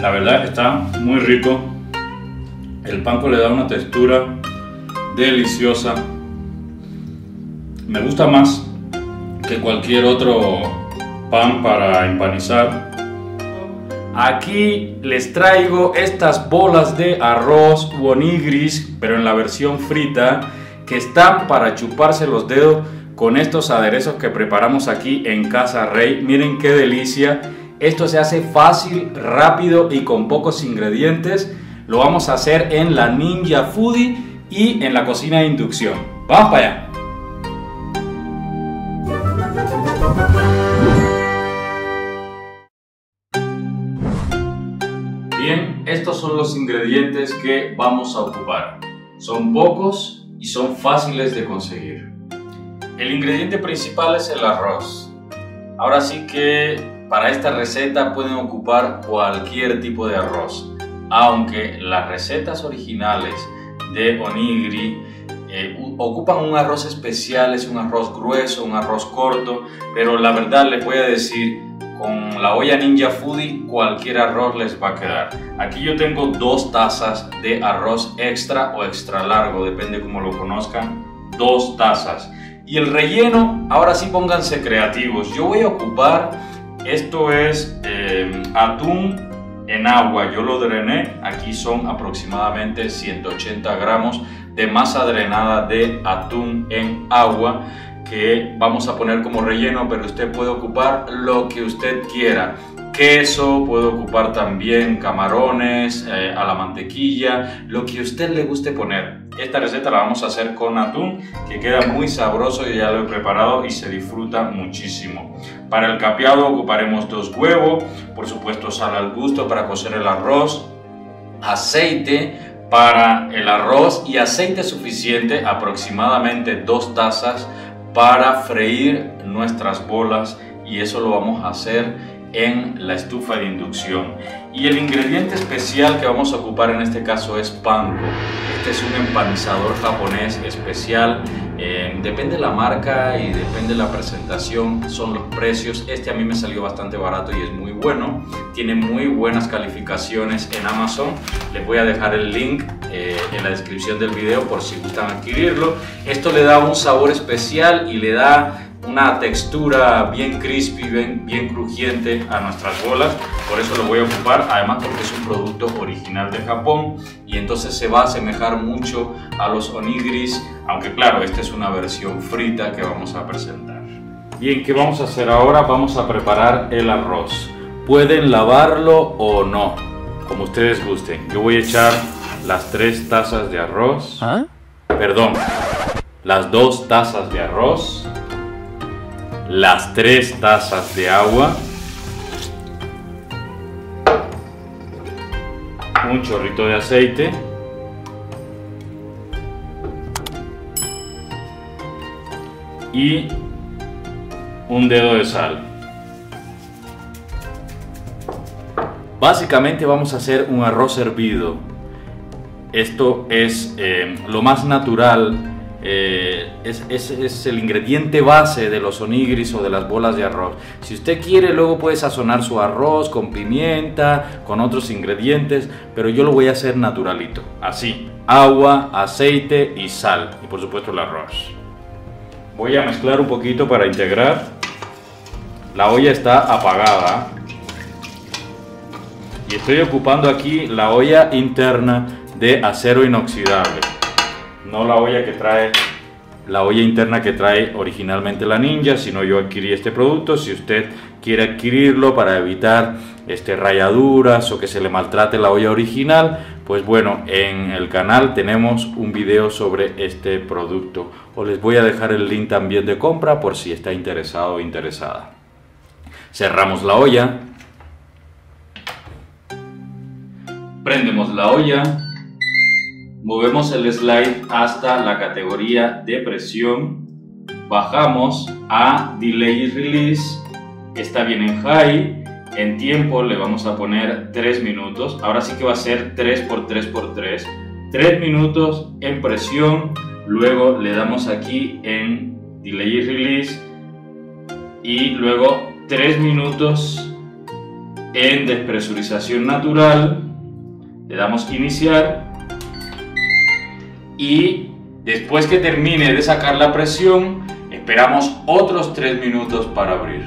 La verdad está muy rico. El panko le da una textura deliciosa. Me gusta más que cualquier otro pan para empanizar. Aquí les traigo estas bolas de arroz onigris, pero en la versión frita, que están para chuparse los dedos con estos aderezos que preparamos aquí en Casa Rey. Miren qué delicia. Esto se hace fácil, rápido y con pocos ingredientes. Lo vamos a hacer en la Ninja Foodie y en la cocina de inducción. Vamos para allá. Bien, estos son los ingredientes que vamos a ocupar. Son pocos y son fáciles de conseguir. El ingrediente principal es el arroz. Ahora sí que para esta receta pueden ocupar cualquier tipo de arroz, aunque las recetas originales de onigiri eh, ocupan un arroz especial, es un arroz grueso, un arroz corto, pero la verdad les voy a decir, con la olla Ninja Foodie cualquier arroz les va a quedar. Aquí yo tengo dos tazas de arroz extra o extra largo, depende como lo conozcan, dos tazas. Y el relleno, ahora sí pónganse creativos. Yo voy a ocupar, esto es eh, atún en agua. Yo lo drené, aquí son aproximadamente 180 gramos de masa drenada de atún en agua que vamos a poner como relleno, pero usted puede ocupar lo que usted quiera. Queso, puede ocupar también camarones, eh, a la mantequilla, lo que usted le guste poner. Esta receta la vamos a hacer con atún, que queda muy sabroso y ya lo he preparado y se disfruta muchísimo. Para el capeado ocuparemos dos huevos, por supuesto sal al gusto para cocer el arroz, aceite para el arroz y aceite suficiente, aproximadamente dos tazas, para freír nuestras bolas y eso lo vamos a hacer en la estufa de inducción. Y el ingrediente especial que vamos a ocupar en este caso es panko. Este es un empanizador japonés especial. Eh, depende de la marca y depende de la presentación, son los precios. Este a mí me salió bastante barato y es muy bueno. Tiene muy buenas calificaciones en Amazon. Les voy a dejar el link eh, en la descripción del video por si gustan adquirirlo. Esto le da un sabor especial y le da una textura bien crispy, bien, bien crujiente a nuestras bolas. Por eso lo voy a ocupar, además porque es un producto original de Japón y entonces se va a asemejar mucho a los onigiris, aunque claro, esta es una versión frita que vamos a presentar. Bien, ¿qué vamos a hacer ahora? Vamos a preparar el arroz. Pueden lavarlo o no, como ustedes gusten. Yo voy a echar las tres tazas de arroz. ¿Ah? Perdón, las dos tazas de arroz las tres tazas de agua, un chorrito de aceite, y un dedo de sal. Básicamente vamos a hacer un arroz hervido. Esto es eh, lo más natural eh, es, es, el ingrediente base de los onigris o de las bolas de arroz. Si usted quiere, luego puede sazonar su arroz con pimienta, con otros ingredientes, pero yo lo voy a hacer naturalito, así, agua, aceite y sal, y por supuesto el arroz. Voy a mezclar un poquito para integrar. La olla está apagada. Y estoy ocupando aquí la olla interna de acero inoxidable no la olla que trae la olla interna que trae originalmente la Ninja, sino yo adquirí este producto. Si usted quiere adquirirlo para evitar este, rayaduras o que se le maltrate la olla original, pues bueno, en el canal tenemos un video sobre este producto. O les voy a dejar el link también de compra por si está interesado o interesada. Cerramos la olla. Prendemos la olla movemos el slide hasta la categoría de presión, bajamos a Delay Release, está bien en High, en tiempo le vamos a poner 3 minutos, ahora sí que va a ser 3 por 3 por 3, 3 minutos en presión, luego le damos aquí en Delay Release. Y luego 3 minutos en despresurización natural, le damos iniciar y después que termine de sacar la presión, esperamos otros 3 minutos para abrir.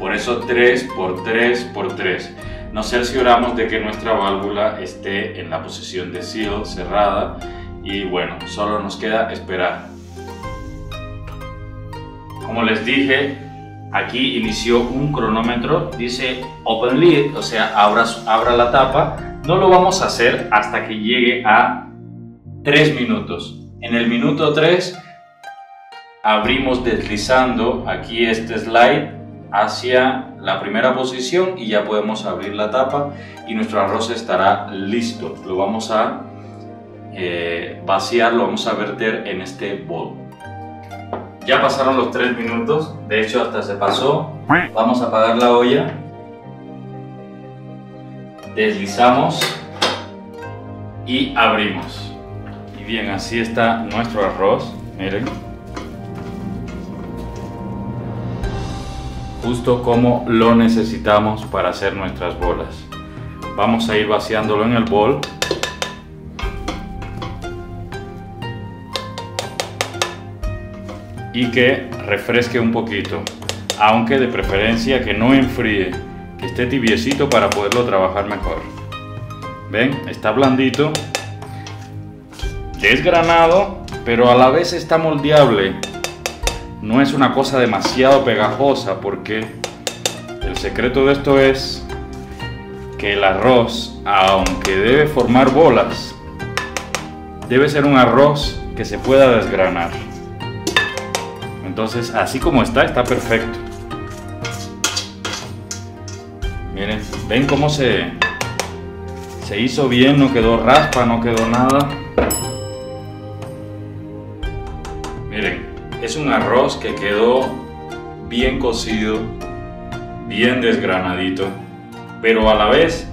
Por eso 3 por 3 por 3. Nos cercioramos de que nuestra válvula esté en la posición de seal cerrada y bueno, solo nos queda esperar. Como les dije, aquí inició un cronómetro, dice open lid, o sea, abra, abra la tapa. No lo vamos a hacer hasta que llegue a 3 minutos. En el minuto 3 abrimos deslizando aquí este slide hacia la primera posición y ya podemos abrir la tapa y nuestro arroz estará listo. Lo vamos a eh, vaciar, lo vamos a verter en este bol. Ya pasaron los 3 minutos, de hecho hasta se pasó. Vamos a apagar la olla. Deslizamos y abrimos. Bien, así está nuestro arroz. Miren. Justo como lo necesitamos para hacer nuestras bolas. Vamos a ir vaciándolo en el bol y que refresque un poquito, aunque de preferencia que no enfríe, que esté tibiecito para poderlo trabajar mejor. ¿Ven? Está blandito, desgranado, pero a la vez está moldeable. No es una cosa demasiado pegajosa porque el secreto de esto es que el arroz, aunque debe formar bolas, debe ser un arroz que se pueda desgranar. Entonces, así como está, está perfecto. Miren, ven cómo se, se hizo bien, no quedó raspa, no quedó nada. Es un arroz que quedó bien cocido, bien desgranadito, pero a la vez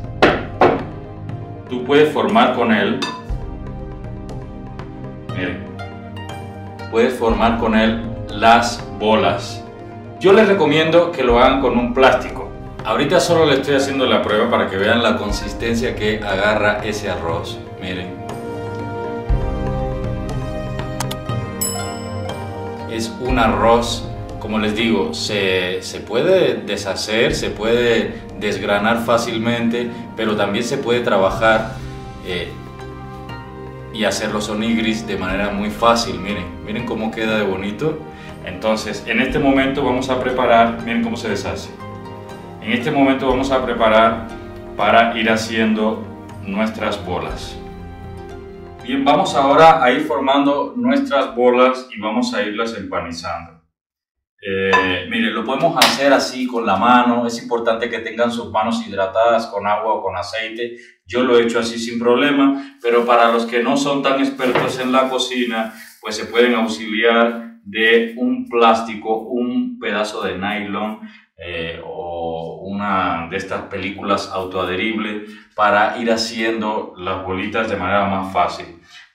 tú puedes formar con él. Miren, puedes formar con él las bolas. Yo les recomiendo que lo hagan con un plástico. Ahorita solo le estoy haciendo la prueba para que vean la consistencia que agarra ese arroz. Miren. Es un arroz, como les digo, se, puede deshacer, se puede desgranar fácilmente, pero también se puede trabajar eh, y hacer los onigris de manera muy fácil. Miren, miren cómo queda de bonito. Entonces, en este momento vamos a preparar, miren cómo se deshace. En este momento vamos a preparar para ir haciendo nuestras bolas. Bien, vamos ahora a ir formando nuestras bolas y vamos a irlas empanizando. Eh, miren, lo podemos hacer así con la mano, es importante que tengan sus manos hidratadas con agua o con aceite. Yo lo he hecho así sin problema, pero para los que no son tan expertos en la cocina, pues se pueden auxiliar de un plástico, un pedazo de nylon eh, o una de estas películas autoadheribles para ir haciendo las bolitas de manera más fácil.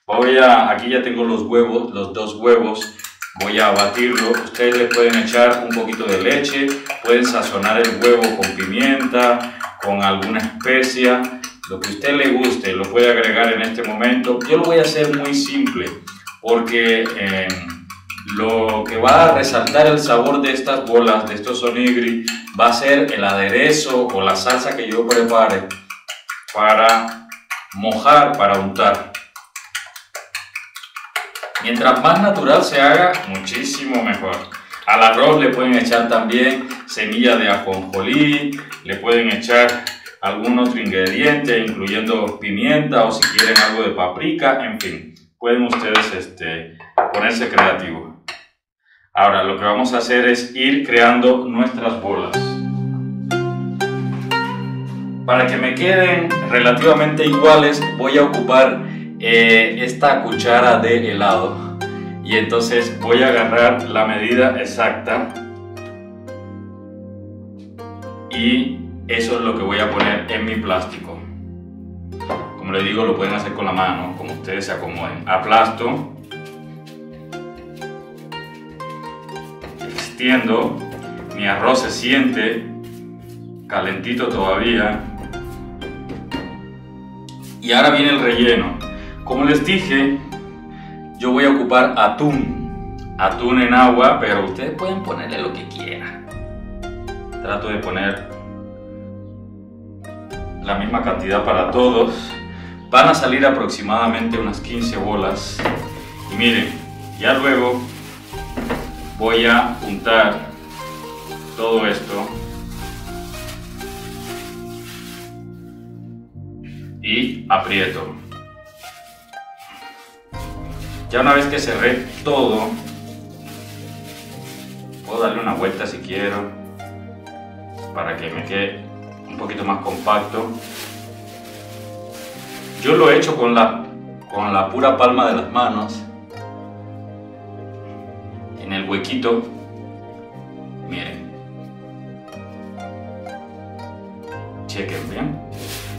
Voy a, aquí ya tengo los huevos, los dos huevos, voy a batirlo. Ustedes le pueden echar un poquito de leche, pueden sazonar el huevo con pimienta, con alguna especia, lo que a usted le guste, lo puede agregar en este momento. Yo lo voy a hacer muy simple porque... Eh, lo que va a resaltar el sabor de estas bolas, de estos onigiri, va a ser el aderezo o la salsa que yo prepare para mojar, para untar. Mientras más natural se haga, muchísimo mejor. Al arroz le pueden echar también semilla de ajonjolí, le pueden echar algún otro ingrediente, incluyendo pimienta o si quieren algo de paprika, en fin, pueden ustedes este, ponerse creativos. Ahora lo que vamos a hacer es ir creando nuestras bolas. Para que me queden relativamente iguales voy a ocupar eh, esta cuchara de helado y entonces voy a agarrar la medida exacta y eso es lo que voy a poner en mi plástico. Como les digo, lo pueden hacer con la mano, como ustedes se acomoden. Aplasto mi arroz se siente calentito todavía. Y ahora viene el relleno. Como les dije, yo voy a ocupar atún. Atún en agua, pero ustedes pueden ponerle lo que quieran. Trato de poner la misma cantidad para todos. Van a salir aproximadamente unas 15 bolas. Y miren, ya luego voy a untar todo esto y aprieto. Ya una vez que cerré todo, puedo darle una vuelta si quiero para que me quede un poquito más compacto. Yo lo he hecho con la, con la pura palma de las manos huequito. Miren. Chequen bien.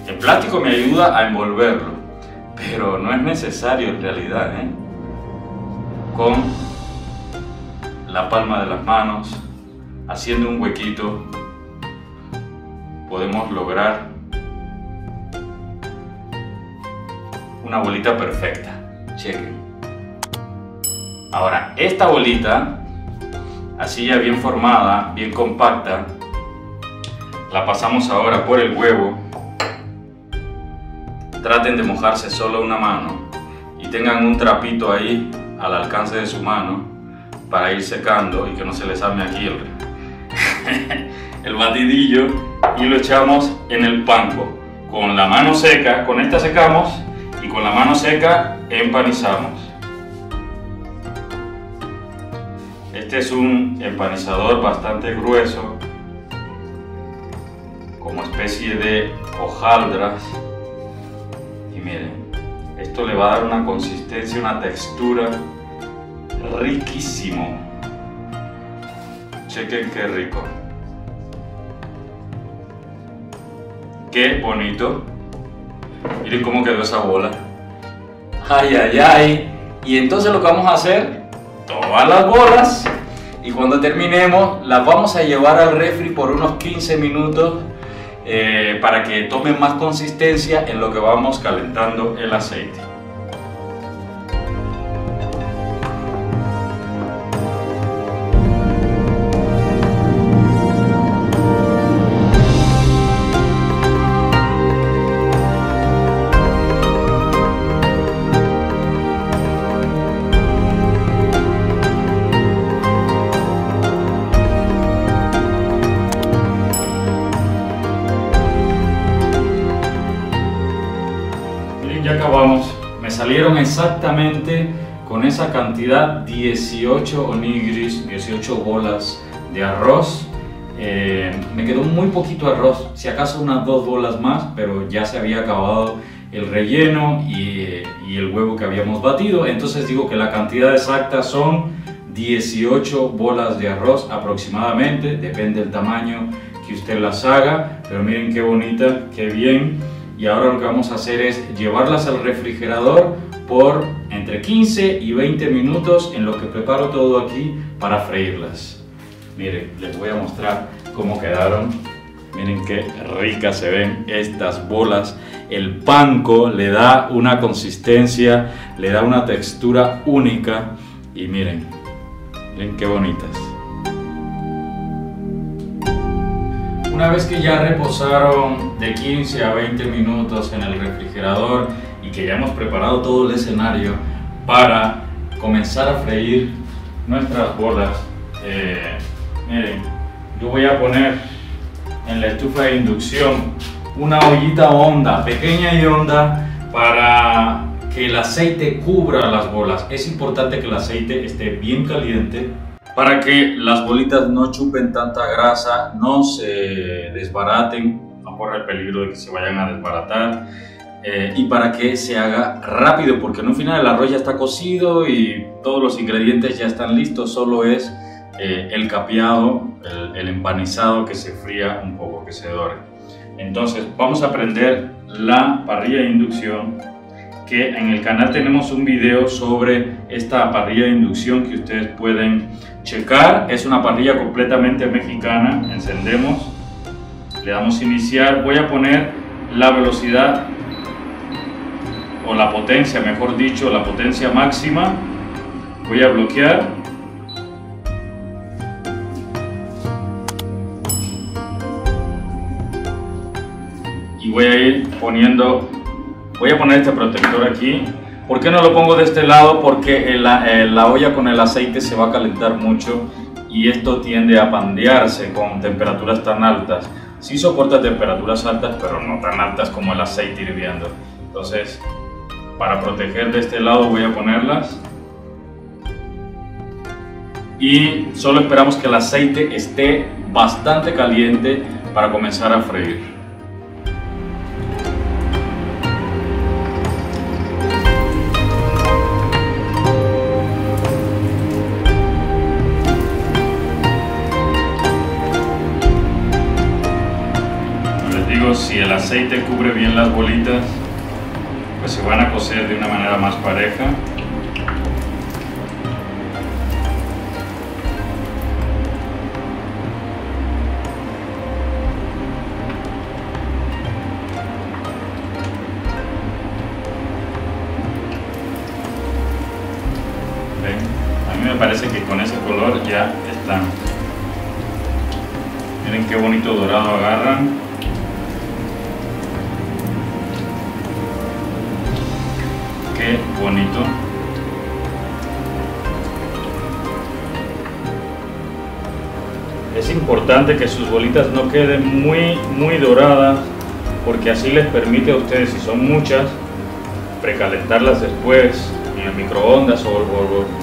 El plástico me ayuda a envolverlo, pero no es necesario en realidad. ¿eh? Con la palma de las manos, haciendo un huequito, podemos lograr una bolita perfecta. Chequen. Ahora, esta bolita, así ya bien formada, bien compacta, la pasamos ahora por el huevo. Traten de mojarse solo una mano y tengan un trapito ahí al alcance de su mano para ir secando y que no se les arme aquí el, el batidillo y lo echamos en el panco. Con la mano seca, con esta secamos y con la mano seca empanizamos. Este es un empanizador bastante grueso, como especie de hojaldras. Y miren, esto le va a dar una consistencia, una textura riquísimo. Chequen qué rico. Qué bonito. Miren cómo quedó esa bola. Ay, ay, ay. Y entonces lo que vamos a hacer, todas las bolas. Y cuando terminemos, las vamos a llevar al refri por unos 15 minutos eh, para que tomen más consistencia en lo que vamos calentando el aceite. Exactamente con esa cantidad 18 onigiris, 18 bolas de arroz. Eh, me quedó muy poquito arroz, si acaso unas dos bolas más, pero ya se había acabado el relleno y, y el huevo que habíamos batido. Entonces digo que la cantidad exacta son 18 bolas de arroz aproximadamente, depende del tamaño que usted las haga, pero miren qué bonita, qué bien y ahora lo que vamos a hacer es llevarlas al refrigerador por entre 15 y 20 minutos en lo que preparo todo aquí para freírlas. Miren, les voy a mostrar cómo quedaron. Miren qué ricas se ven estas bolas. El panco le da una consistencia, le da una textura única y miren, miren qué bonitas. Una vez que ya reposaron de 15 a 20 minutos en el refrigerador y que ya hemos preparado todo el escenario para comenzar a freír nuestras bolas, eh, miren, yo voy a poner en la estufa de inducción una ollita honda, pequeña y honda, para que el aceite cubra las bolas. Es importante que el aceite esté bien caliente para que las bolitas no chupen tanta grasa, no se desbaraten, no corre el peligro de que se vayan a desbaratar eh, y para que se haga rápido porque en un final el arroz ya está cocido y todos los ingredientes ya están listos, solo es eh, el capeado, el, el empanizado que se fría un poco, que se dore. Entonces vamos a prender la parrilla de inducción que en el canal tenemos un video sobre esta parrilla de inducción que ustedes pueden checar. Es una parrilla completamente mexicana. Encendemos le damos iniciar, voy a poner la velocidad o la potencia, mejor dicho, la potencia máxima. Voy a bloquear. Y voy a ir poniendo, voy a poner este protector aquí. ¿Por qué no lo pongo de este lado? Porque la, la olla con el aceite se va a calentar mucho y esto tiende a pandearse con temperaturas tan altas. Sí soporta temperaturas altas, pero no tan altas como el aceite hirviendo. Entonces, para proteger de este lado voy a ponerlas. Y solo esperamos que el aceite esté bastante caliente para comenzar a freír. Aceite cubre bien las bolitas, pues se van a cocer de una manera más pareja. A mí me parece que con ese color ya están. Miren qué bonito dorado agarran. Bonito. Es importante que sus bolitas no queden muy, muy doradas porque así les permite a ustedes, si son muchas, precalentarlas después en el microondas o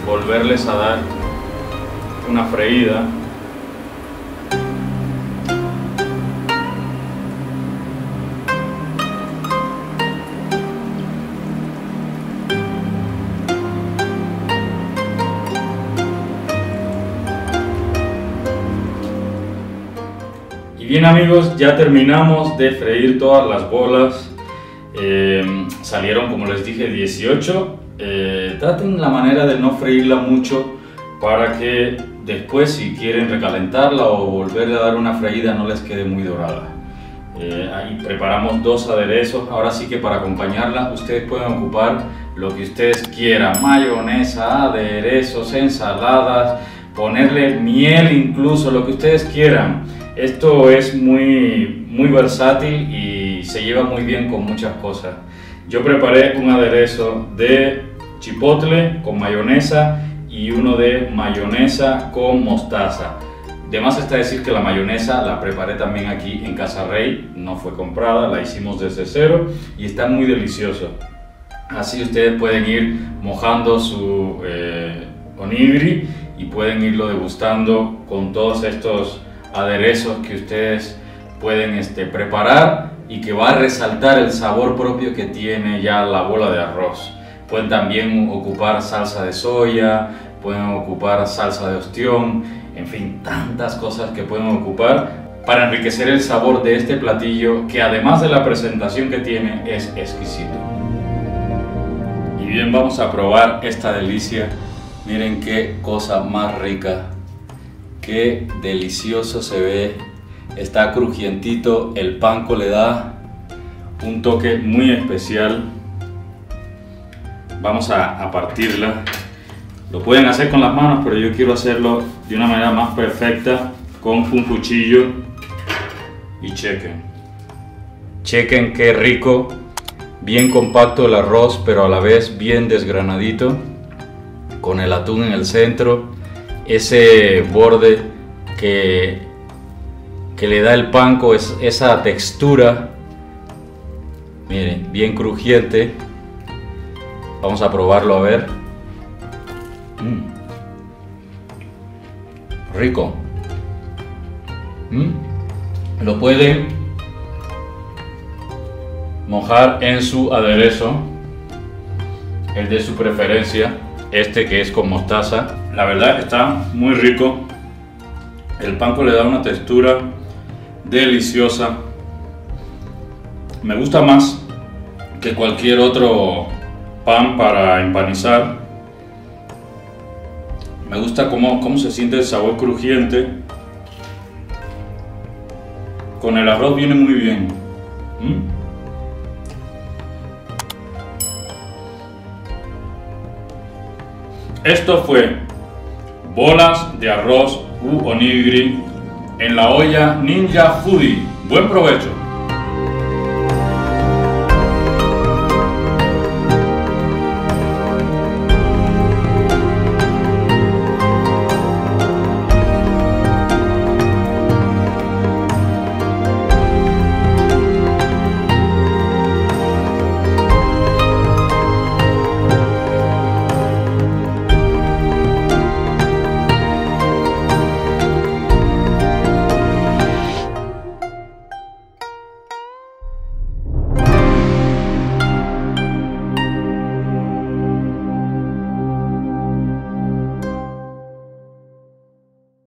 volverles a dar una freída Bien amigos, ya terminamos de freír todas las bolas. Eh, salieron, como les dije, 18. Eh, traten la manera de no freírla mucho para que después si quieren recalentarla o volverle a dar una freída no les quede muy dorada. Eh, ahí preparamos dos aderezos. Ahora sí que para acompañarla ustedes pueden ocupar lo que ustedes quieran. Mayonesa, aderezos, ensaladas, ponerle miel incluso, lo que ustedes quieran. Esto es muy, muy versátil y se lleva muy bien con muchas cosas. Yo preparé un aderezo de chipotle con mayonesa y uno de mayonesa con mostaza. De más está decir que la mayonesa la preparé también aquí en Casa Rey, no fue comprada, la hicimos desde cero y está muy delicioso. Así ustedes pueden ir mojando su eh, onigiri y pueden irlo degustando con todos estos aderezos que ustedes pueden este, preparar y que va a resaltar el sabor propio que tiene ya la bola de arroz. Pueden también ocupar salsa de soya, pueden ocupar salsa de ostión, en fin, tantas cosas que pueden ocupar para enriquecer el sabor de este platillo que además de la presentación que tiene es exquisito. Y bien, vamos a probar esta delicia. Miren qué cosa más rica Qué delicioso se ve. Está crujientito. El panco le da un toque muy especial. Vamos a, partirla. Lo pueden hacer con las manos, pero yo quiero hacerlo de una manera más perfecta con un cuchillo. Y chequen. Chequen qué rico. Bien compacto el arroz, pero a la vez bien desgranadito. Con el atún en el centro ese borde que, que le da el panco, es, esa textura, miren, bien crujiente. Vamos a probarlo a ver. Mm. Rico. Mm. Lo pueden mojar en su aderezo, el de su preferencia este que es con mostaza. La verdad está muy rico. El panco le da una textura deliciosa. Me gusta más que cualquier otro pan para empanizar. Me gusta cómo, cómo se siente el sabor crujiente. Con el arroz viene muy bien. ¿Mm? Esto fue bolas de arroz u onigiri en la olla Ninja Foodie. Buen provecho.